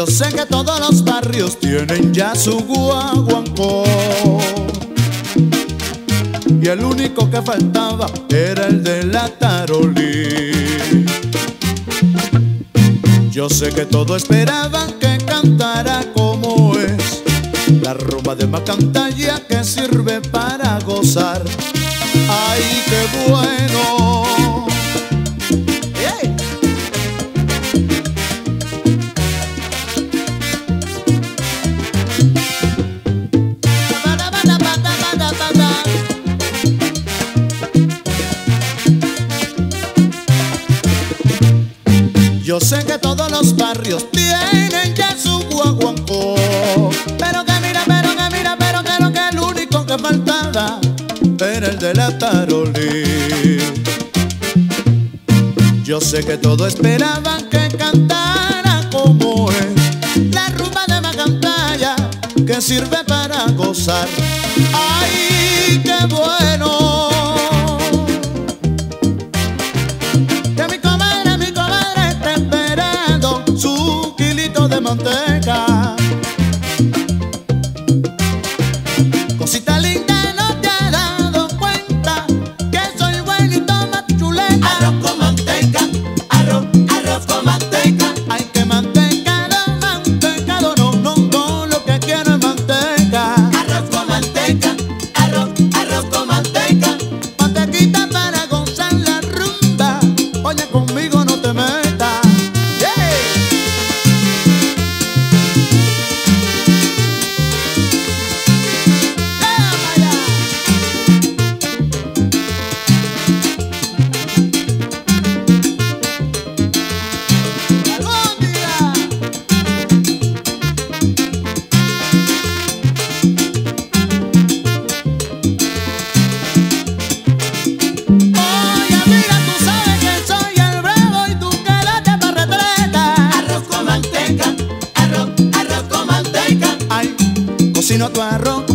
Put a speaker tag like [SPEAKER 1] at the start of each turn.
[SPEAKER 1] Yo sé que todos los barrios tienen ya su guaguancó. Y el único que faltaba era el de la tarolí. Yo sé que todos esperaban que cantara como es la rumba de Macantalla que sirve para gozar. ¡Ay, qué bueno! Yo sé que todos los barrios tienen ya su guaguancó. Pero que mira, pero que mira, pero que no que el único que faltaba Era el de la tarolí Yo sé que todos esperaban que cantara como es La rumba de Macantalla que sirve para gozar. ¡Ay, qué bueno! no tengo Cocino tu arroz